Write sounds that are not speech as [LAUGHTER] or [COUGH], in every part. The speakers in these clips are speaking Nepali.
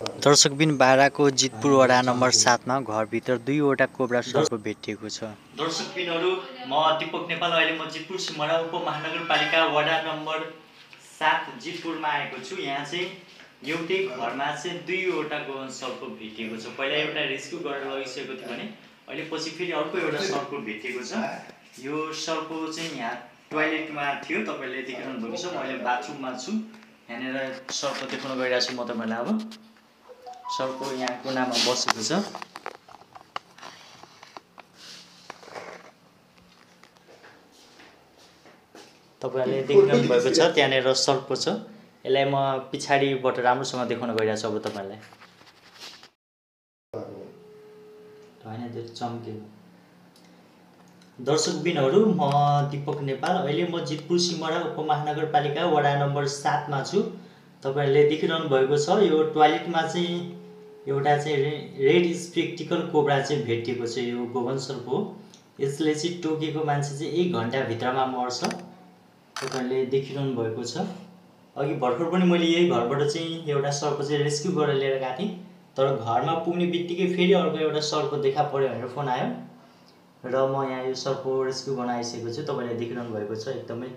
दर्शकबिन बाह्रको जितपुर वडा नम्बर सातमा घरभित्र दुईवटा कोब्रा सर्प भेटिएको छ। दर्शकबिनहरू म दिपक नेपाल अहिले म जितपुर सिमरा उपमहानगरपालिका वडा नम्बर सात जितपुरमा आएको छु। यहाँ चाहिँ एउटै घरमा चाहिँ दुईवटा गौन सर्प भेटिएको छ। पहिला एउटा रेस्क्यु गरेर लगिसकेको थियो भने अहिले पछि फेरि अर्को एउटा सर्प भेटिएको छ। यो सर्प चाहिँ यहाँ टोइलेटमा थियो तपाईँले देखिरहनु भएको छ। म अहिले बाथरुममा छु। यहाँनिर सर्प देखाउन गइरहेको छु म तपाईँलाई अब। सर्प यहाँ कुनामा बसेको छ। तपाईँहरूले देखिरहनु भएको छ त्यहाँनिर सर्प छ। यसलाई म पछाडिबाट राम्रोसँग देखाउन गइरहेको छु अब तपाईँहरूलाई। होइन त्यो चम्केको दर्शकबिनहरू म दिपक नेपाल। अहिले म जितपुर सिमरा उपमहानगरपालिका वडा नम्बर सातमा छु। तपाईँहरूले देखिरहनु भएको छ यो टोयलेटमा चाहिँ एउटा चाहिँ रे रेड स्पेक्टिकल कोब्रा चाहिँ भेटिएको छ यो गोवन सर्प हो यसले चाहिँ टोकेको मान्छे चाहिँ एक घन्टाभित्रमा मर्छ। तपाईँहरूले देखिरहनु भएको छ। अघि भर्खर पनि मैले यही घरबाट चाहिँ एउटा सर्प चाहिँ रेस्क्यु गरेर लिएर गएको थिएँ। तर घरमा पुग्ने बित्तिकै फेरि अर्को एउटा सर्प देखा पऱ्यो भनेर फोन आयो। र म यहाँ यो सर्प रेस्क्यु गर्न आइसकेको छु। तपाईँले देखिरहनु भएको छ। एकदमै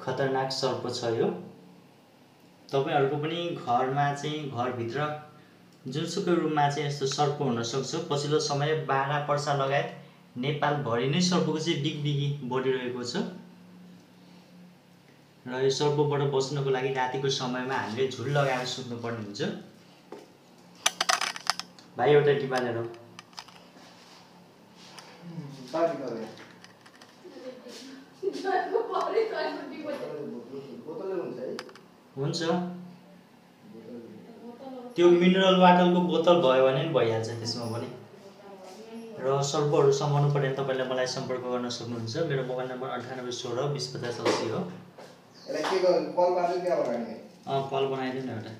खतरनाक सर्प छ यो। तपाईँहरूको पनि घरमा चाहिँ घरभित्र जुनसुकै रुममा चाहिँ यस्तो सर्प हुनसक्छ। पछिल्लो समय बाह्र पर्सा लगायत नेपालभरि नै सर्पको चाहिँ बिगबिगी बढिरहेको छ। र यो सर्पबाट बच्नको लागि रातिको समयमा हामीले झुल लगाएर सुत्नुपर्ने हुन्छ। भाइ एउटा टिपा लिएर आऊ। [LAUGHS] हुन्छ। त्यो मिनरल वाटरको बोतल भयो भने पनि भइहाल्छ त्यसमा पनि। र सर्पहरू समाउनु पऱ्यो भने तपाईँले मलाई सम्पर्क गर्न सक्नुहुन्छ। मेरो मोबाइल नम्बर अन्ठानब्बे सोह्र बिस पचास असी हो। अँ कल बनाइदिनु एउटा।